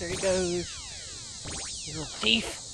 There he goes. You little thief.